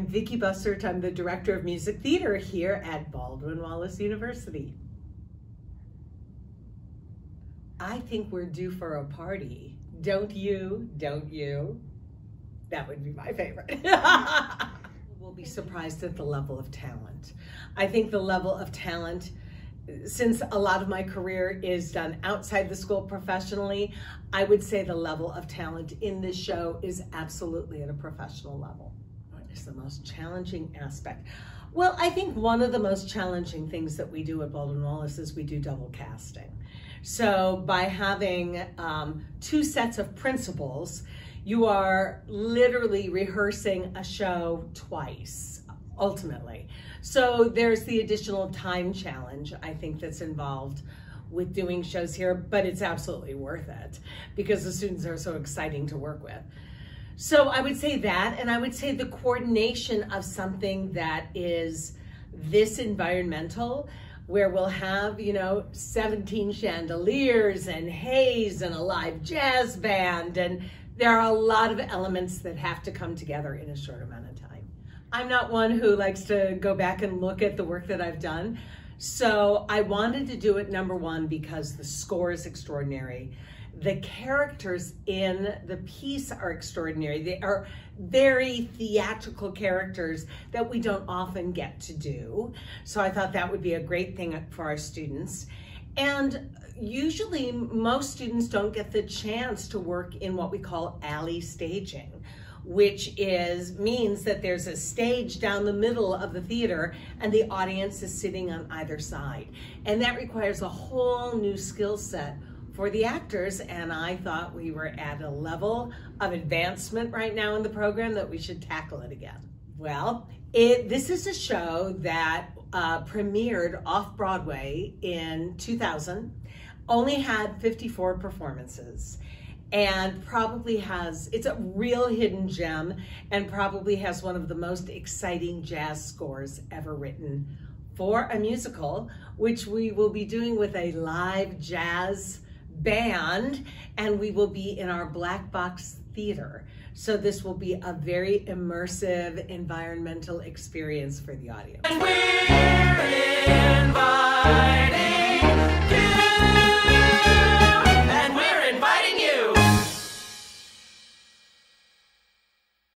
Vicki Bussert. I'm the Director of Music Theater here at Baldwin Wallace University. I think we're due for a party. Don't you? Don't you? That would be my favorite. we'll be surprised at the level of talent. I think the level of talent since a lot of my career is done outside the school professionally, I would say the level of talent in this show is absolutely at a professional level. Is the most challenging aspect? Well, I think one of the most challenging things that we do at Baldwin Wallace is we do double casting. So by having um, two sets of principals, you are literally rehearsing a show twice, ultimately. So there's the additional time challenge, I think, that's involved with doing shows here, but it's absolutely worth it because the students are so exciting to work with. So I would say that, and I would say the coordination of something that is this environmental, where we'll have, you know, 17 chandeliers and haze and a live jazz band. And there are a lot of elements that have to come together in a short amount of time. I'm not one who likes to go back and look at the work that I've done. So I wanted to do it number one because the score is extraordinary. The characters in the piece are extraordinary. They are very theatrical characters that we don't often get to do. So I thought that would be a great thing for our students. And usually most students don't get the chance to work in what we call alley staging which is means that there's a stage down the middle of the theater and the audience is sitting on either side. And that requires a whole new skill set for the actors and I thought we were at a level of advancement right now in the program that we should tackle it again. Well, it, this is a show that uh, premiered off Broadway in 2000, only had 54 performances and probably has, it's a real hidden gem and probably has one of the most exciting jazz scores ever written for a musical, which we will be doing with a live jazz band and we will be in our black box theater. So this will be a very immersive environmental experience for the audience.